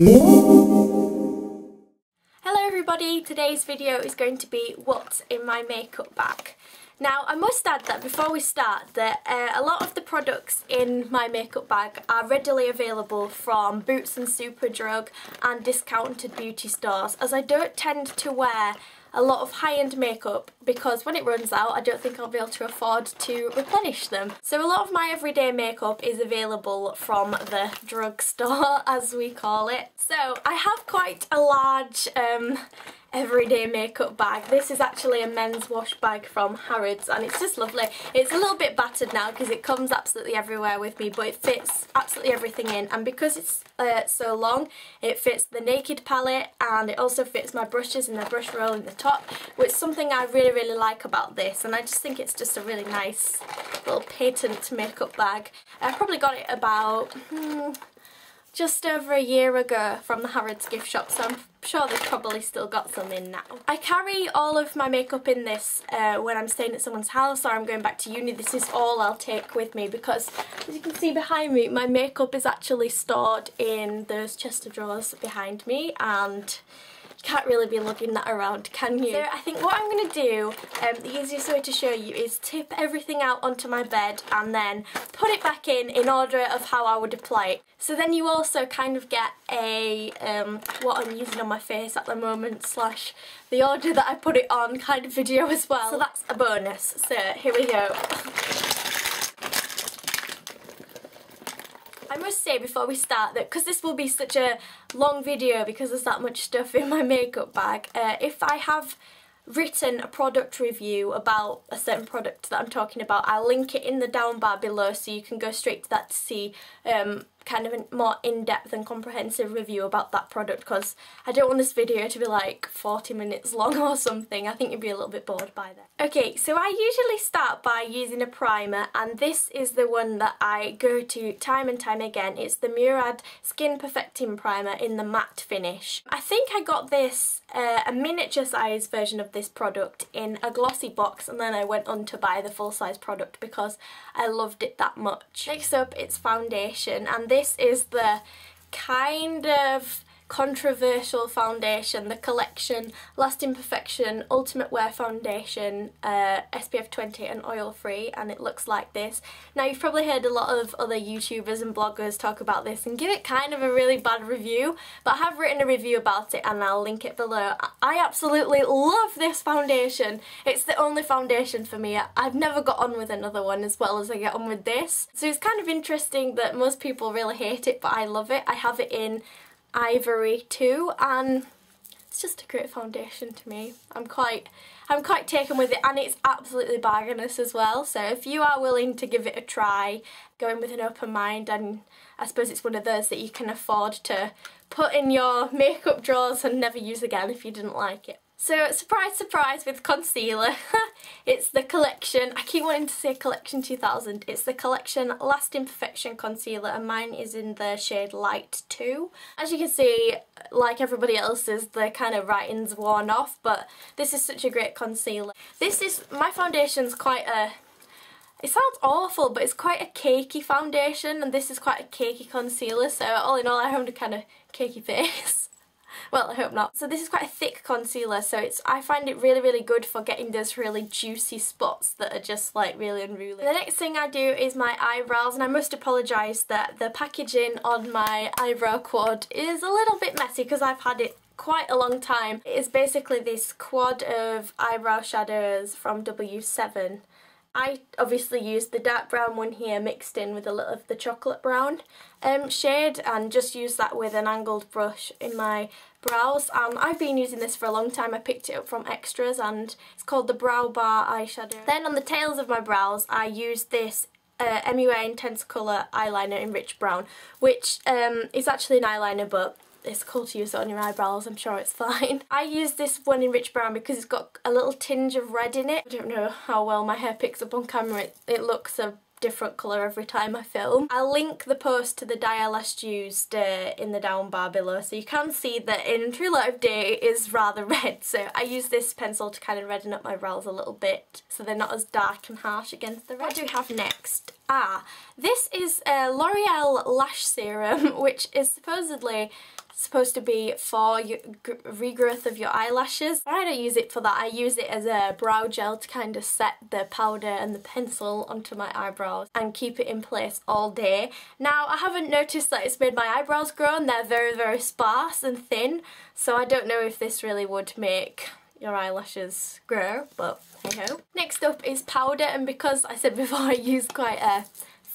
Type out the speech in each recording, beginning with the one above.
Hello everybody, today's video is going to be what's in my makeup bag. Now I must add that before we start that uh, a lot of the products in my makeup bag are readily available from Boots and Superdrug and discounted beauty stores as I don't tend to wear a lot of high-end makeup because when it runs out I don't think I'll be able to afford to replenish them. So a lot of my everyday makeup is available from the drugstore as we call it. So I have quite a large um, everyday makeup bag. This is actually a men's wash bag from Harrods and it's just lovely. It's a little bit battered now because it comes absolutely everywhere with me but it fits absolutely everything in and because it's uh, so long it fits the Naked palette and it also fits my brushes and the brush roll in the top which is something I really really like about this and I just think it's just a really nice little patent makeup bag. I probably got it about hmm, just over a year ago from the Harrods gift shop so I'm sure they've probably still got some in now. I carry all of my makeup in this uh, when I'm staying at someone's house or I'm going back to uni. This is all I'll take with me because as you can see behind me my makeup is actually stored in those chest of drawers behind me and can't really be lugging that around, can you? So I think what I'm going to do, um, the easiest way to show you is tip everything out onto my bed and then put it back in in order of how I would apply it. So then you also kind of get a, um, what I'm using on my face at the moment, slash the order that I put it on kind of video as well. So that's a bonus. So here we go. I must say before we start that because this will be such a long video because there's that much stuff in my makeup bag, uh, if I have written a product review about a certain product that I'm talking about, I'll link it in the down bar below so you can go straight to that to see um, kind of a more in-depth and comprehensive review about that product because I don't want this video to be like 40 minutes long or something. I think you'd be a little bit bored by that. Okay, so I usually start by using a primer and this is the one that I go to time and time again. It's the Murad Skin Perfecting Primer in the matte finish. I think I got this, uh, a miniature size version of this product in a glossy box and then I went on to buy the full size product because I loved it that much. Next up it's foundation and this is the kind of controversial foundation, the collection Lasting Perfection Ultimate Wear Foundation uh, SPF 20 and oil free and it looks like this. Now you've probably heard a lot of other YouTubers and bloggers talk about this and give it kind of a really bad review but I have written a review about it and I'll link it below. I absolutely love this foundation. It's the only foundation for me. I've never got on with another one as well as I get on with this. So it's kind of interesting that most people really hate it but I love it. I have it in Ivory too and it's just a great foundation to me. I'm quite I'm quite taken with it and it's absolutely bargainous as well so if you are willing to give it a try going with an open mind and I suppose it's one of those that you can afford to put in your makeup drawers and never use again if you didn't like it. So surprise surprise with concealer, it's the collection, I keep wanting to say collection 2000, it's the collection Lasting Perfection concealer and mine is in the shade light 2. As you can see, like everybody else's, the kind of writing's worn off but this is such a great concealer. This is, my foundation's quite a it sounds awful, but it's quite a cakey foundation, and this is quite a cakey concealer, so all in all I have a kind of cakey face. Well, I hope not. So this is quite a thick concealer, so it's I find it really, really good for getting those really juicy spots that are just like really unruly. The next thing I do is my eyebrows, and I must apologise that the packaging on my eyebrow quad is a little bit messy because I've had it quite a long time. It is basically this quad of eyebrow shadows from W7 I obviously used the dark brown one here mixed in with a little of the chocolate brown um, shade and just used that with an angled brush in my brows. and I've been using this for a long time. I picked it up from Xtras and it's called the Brow Bar Eyeshadow. Then on the tails of my brows I used this uh, MUA Intense Colour eyeliner in Rich Brown which um, is actually an eyeliner but it's cool to use it on your eyebrows, I'm sure it's fine. I use this one in Rich Brown because it's got a little tinge of red in it. I don't know how well my hair picks up on camera, it, it looks a different colour every time I film. I'll link the post to the dye I last used uh, in the down bar below so you can see that in True Light of Day is rather red so I use this pencil to kind of redden up my brows a little bit so they're not as dark and harsh against the red. What do we have next? Ah, this is a L'Oreal Lash Serum which is supposedly supposed to be for your regrowth of your eyelashes. I don't use it for that. I use it as a brow gel to kind of set the powder and the pencil onto my eyebrows and keep it in place all day. Now, I haven't noticed that it's made my eyebrows grow and they're very, very sparse and thin. So I don't know if this really would make your eyelashes grow, but hey ho. Next up is powder and because I said before I use quite a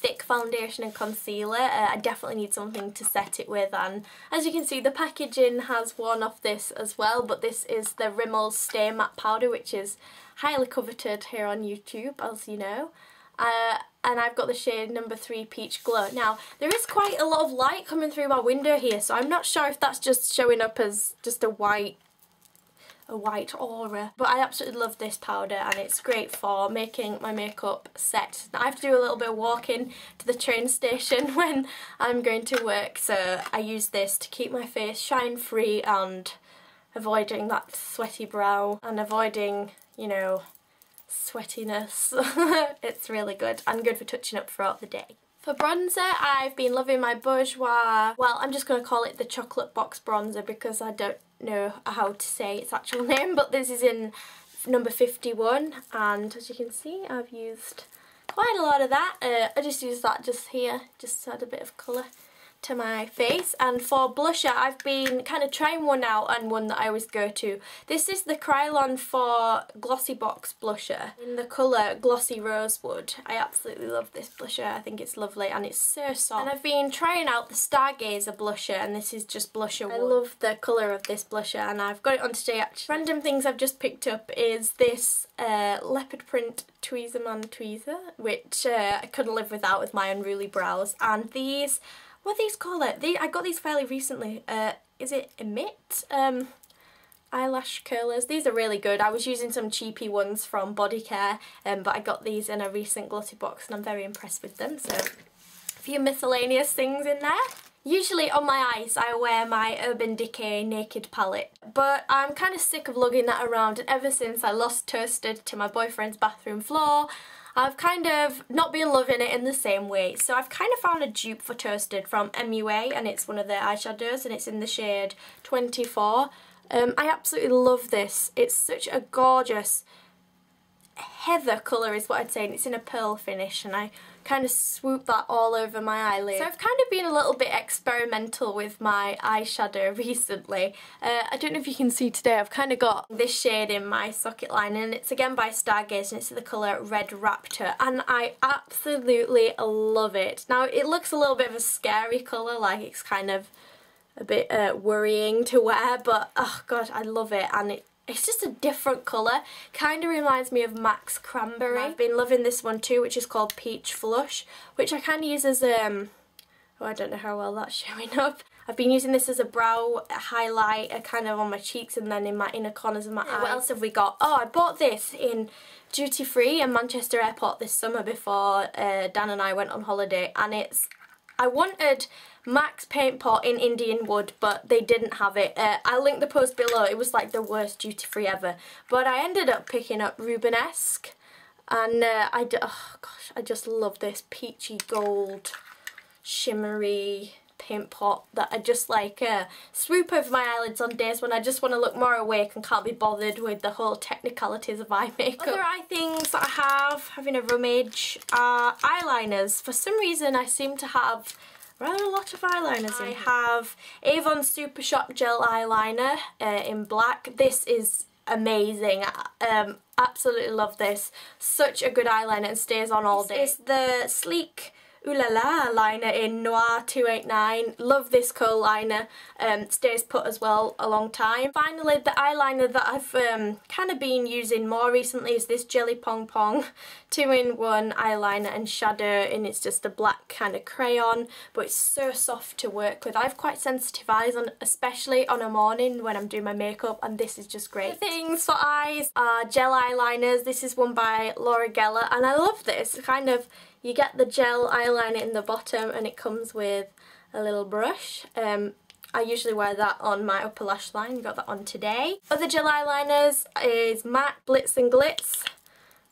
thick foundation and concealer. Uh, I definitely need something to set it with and as you can see the packaging has one of this as well but this is the Rimmel Stay Matte Powder which is highly coveted here on YouTube as you know. Uh, and I've got the shade number 3 Peach Glow. Now, there is quite a lot of light coming through my window here, so I'm not sure if that's just showing up as just a white a white aura. But I absolutely love this powder and it's great for making my makeup set. I have to do a little bit of walking to the train station when I'm going to work so I use this to keep my face shine free and avoiding that sweaty brow and avoiding, you know, sweatiness. it's really good and good for touching up throughout the day. For bronzer, I've been loving my Bourjois, well, I'm just going to call it the Chocolate Box Bronzer because I don't know how to say its actual name, but this is in number 51, and as you can see, I've used quite a lot of that. Uh, I just used that just here, just to add a bit of colour to my face and for blusher I've been kind of trying one out and one that I always go to. This is the Kryolan for Glossy Box blusher in the colour Glossy Rosewood. I absolutely love this blusher, I think it's lovely and it's so soft. And I've been trying out the Stargazer blusher and this is just blusher I love the colour of this blusher and I've got it on today actually. Random things I've just picked up is this uh, leopard print Tweezerman tweezer which uh, I couldn't live without with my unruly brows and these what these called it? They, I got these fairly recently. Uh, is it Emit? Um, eyelash curlers. These are really good. I was using some cheapy ones from Bodycare, um, but I got these in a recent glossy box and I'm very impressed with them. So a few miscellaneous things in there. Usually on my eyes I wear my Urban Decay Naked palette, but I'm kind of sick of lugging that around and ever since I lost Toasted to my boyfriend's bathroom floor, I've kind of not been loving it in the same way. So I've kind of found a dupe for Toasted from MUA and it's one of their eyeshadows and it's in the shade 24. Um, I absolutely love this. It's such a gorgeous heather colour is what I'd say and it's in a pearl finish and I kind of swoop that all over my eyelid. So I've kind of been a little bit experimental with my eyeshadow recently. Uh, I don't know if you can see today I've kind of got this shade in my socket line and it's again by Stargazer and it's the colour Red Raptor and I absolutely love it. Now it looks a little bit of a scary colour like it's kind of a bit uh, worrying to wear but oh god I love it and it it's just a different colour. Kind of reminds me of MAC's Cranberry. I've been loving this one too, which is called Peach Flush, which I kind of use as, um, oh, I don't know how well that's showing up. I've been using this as a brow highlight, kind of on my cheeks and then in my inner corners of my eyes. What else have we got? Oh, I bought this in duty free in Manchester Airport this summer before uh, Dan and I went on holiday and it's I wanted MAC's Paint Pot in Indianwood, but they didn't have it. Uh, I'll link the post below. It was like the worst duty-free ever. But I ended up picking up Rubenesque. And uh, I, oh gosh, I just love this peachy gold, shimmery paint pot that I just like uh, swoop over my eyelids on days when I just want to look more awake and can't be bothered with the whole technicalities of eye makeup. Other eye things that I have, having a rummage, are eyeliners. For some reason I seem to have rather a lot of eyeliners I have Avon Super Shock Gel Eyeliner uh, in black. This is amazing. Um, absolutely love this. Such a good eyeliner and stays on all day. It's the Sleek Ooh La La liner in Noir 289. Love this kohl liner. Um, stays put as well a long time. Finally, the eyeliner that I've um, kind of been using more recently is this Jelly Pong Pong 2-in-1 eyeliner and shadow and it's just a black kind of crayon but it's so soft to work with. I have quite sensitive eyes on especially on a morning when I'm doing my makeup and this is just great. The things for eyes are gel eyeliners. This is one by Laura Geller and I love this. kind of you get the gel eyeliner in the bottom and it comes with a little brush. Um, I usually wear that on my upper lash line, got that on today. Other gel eyeliners is MAC Blitz and Glitz,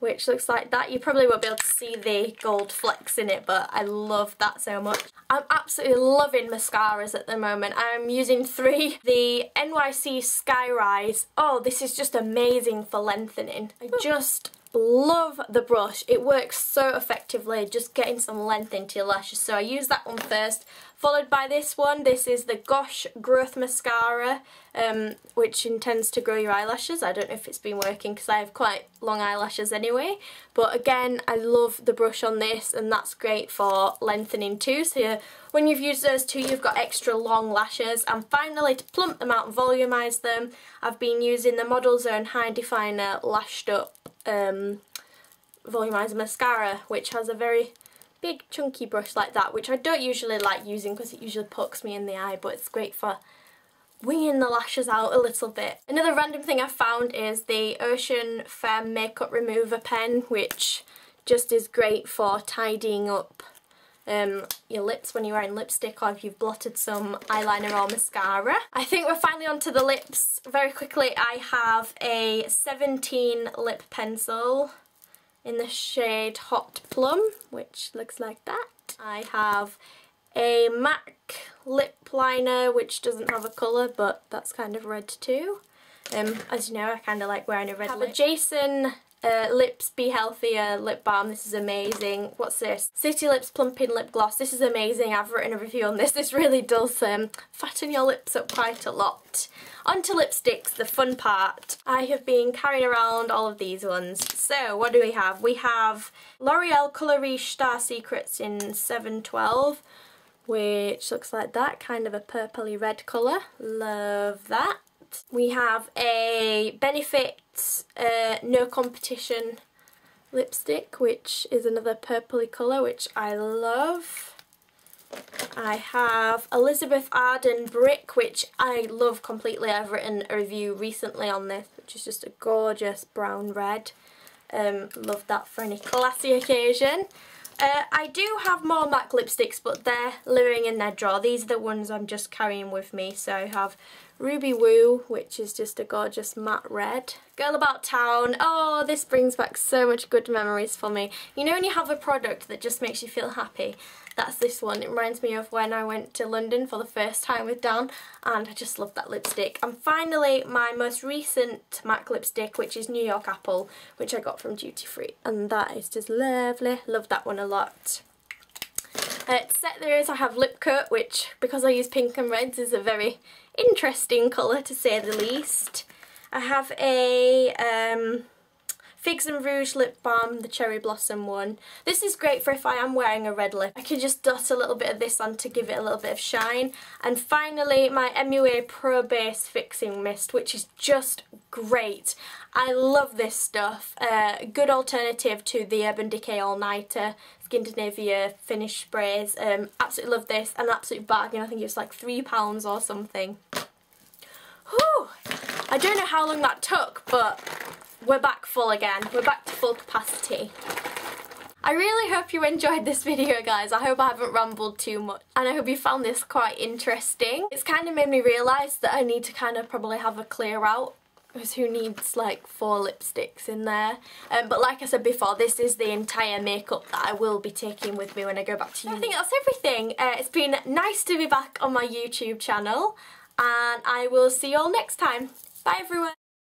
which looks like that. You probably won't be able to see the gold flecks in it, but I love that so much. I'm absolutely loving mascaras at the moment. I'm using three. The NYC Skyrise. Oh, this is just amazing for lengthening. I just love the brush. It works so effectively just getting some length into your lashes. So I use that one first, followed by this one. This is the Gosh Growth Mascara, um, which intends to grow your eyelashes. I don't know if it's been working because I have quite long eyelashes anyway. But again, I love the brush on this and that's great for lengthening too. So when you've used those two, you've got extra long lashes. And finally, to plump them out and volumise them, I've been using the Models Own High Definer Lashed Up um, volumizer mascara which has a very big chunky brush like that which I don't usually like using because it usually pokes me in the eye but it's great for winging the lashes out a little bit. Another random thing I found is the Ocean Femme Makeup Remover pen which just is great for tidying up um, your lips when you're wearing lipstick or if you've blotted some eyeliner or mascara. I think we're finally onto the lips. Very quickly I have a 17 lip pencil in the shade Hot Plum which looks like that. I have a MAC lip liner which doesn't have a colour but that's kind of red too. Um, as you know I kind of like wearing a red I have lip. a Jason uh, Lips Be Healthier lip balm. This is amazing. What's this? City Lips Plumping Lip Gloss. This is amazing. I've written a review on this. This really does um, fatten your lips up quite a lot. Onto lipsticks, the fun part. I have been carrying around all of these ones. So what do we have? We have L'Oreal Colour Riche Star Secrets in 712 which looks like that, kind of a purpley red colour. Love that. We have a Benefit uh, No Competition lipstick, which is another purpley colour, which I love. I have Elizabeth Arden Brick, which I love completely. I've written a review recently on this, which is just a gorgeous brown red. Um, love that for any classy occasion. Uh, I do have more MAC lipsticks, but they're living in their drawer. These are the ones I'm just carrying with me. So I have Ruby Woo, which is just a gorgeous matte red. Girl About Town. Oh, this brings back so much good memories for me. You know when you have a product that just makes you feel happy? That's this one. It reminds me of when I went to London for the first time with Dan and I just love that lipstick. And finally, my most recent MAC lipstick, which is New York Apple, which I got from Duty Free. And that is just lovely. Love that one a lot. Uh, set there is I have Lipcote, which, because I use pink and reds, is a very interesting colour to say the least. I have a um, Figs and Rouge Lip Balm, the Cherry Blossom one. This is great for if I am wearing a red lip. I can just dot a little bit of this on to give it a little bit of shine. And finally, my MUA Pro Base Fixing Mist, which is just great. I love this stuff. Uh, good alternative to the Urban Decay All Nighter Skindinavia finish sprays. Um, absolutely love this. An absolute bargain. I think it's like £3 or something. Whew. I don't know how long that took, but we're back full again. We're back to full capacity. I really hope you enjoyed this video guys. I hope I haven't rambled too much and I hope you found this quite interesting. It's kind of made me realise that I need to kind of probably have a clear out because who needs like four lipsticks in there um, but like I said before this is the entire makeup that I will be taking with me when I go back to uni. I think that's everything. Uh, it's been nice to be back on my YouTube channel and I will see you all next time. Bye everyone!